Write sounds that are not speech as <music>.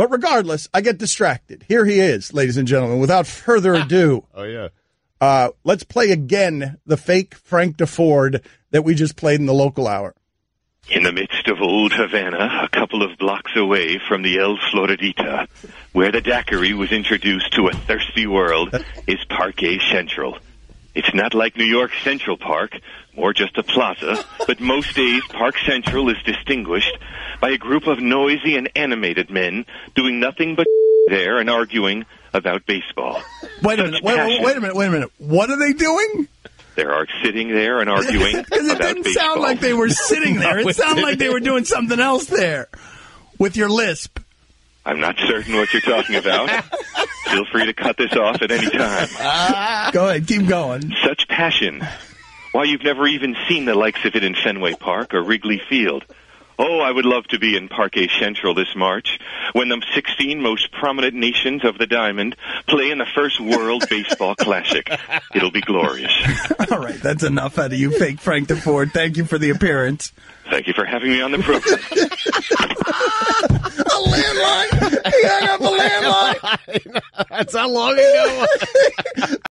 But regardless, I get distracted. Here he is, ladies and gentlemen. Without further <laughs> ado, Oh yeah. uh, let's play again the fake Frank Deford that we just played in the local hour. In the midst of old Havana, a couple of blocks away from the El Floridita, where the daiquiri was introduced to a thirsty world, <laughs> is Parque Central. It's not like New York Central Park, more just a plaza, <laughs> but most days Park Central is distinguished by a group of noisy and animated men doing nothing but <laughs> there and arguing about baseball. <laughs> Wait a Such minute. Wait, wait, a minute. Wait a minute. What are they doing? They're sitting there and arguing <laughs> Because it didn't baseball. sound like they were sitting there. It sounded like they were doing something else there with your lisp. I'm not certain what you're talking about. Feel free to cut this off at any time. Go ahead. Keep going. Such passion. Why, you've never even seen the likes of it in Fenway Park or Wrigley Field. Oh, I would love to be in Parque Central this March when the 16 most prominent nations of the diamond play in the first World Baseball Classic. <laughs> It'll be glorious. All right. That's enough out of you, fake Frank Deford. Thank you for the appearance. Thank you for having me on the program. <laughs> A landline. He hung up a landline. <laughs> That's how long ago.